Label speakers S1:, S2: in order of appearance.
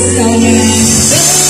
S1: Sing about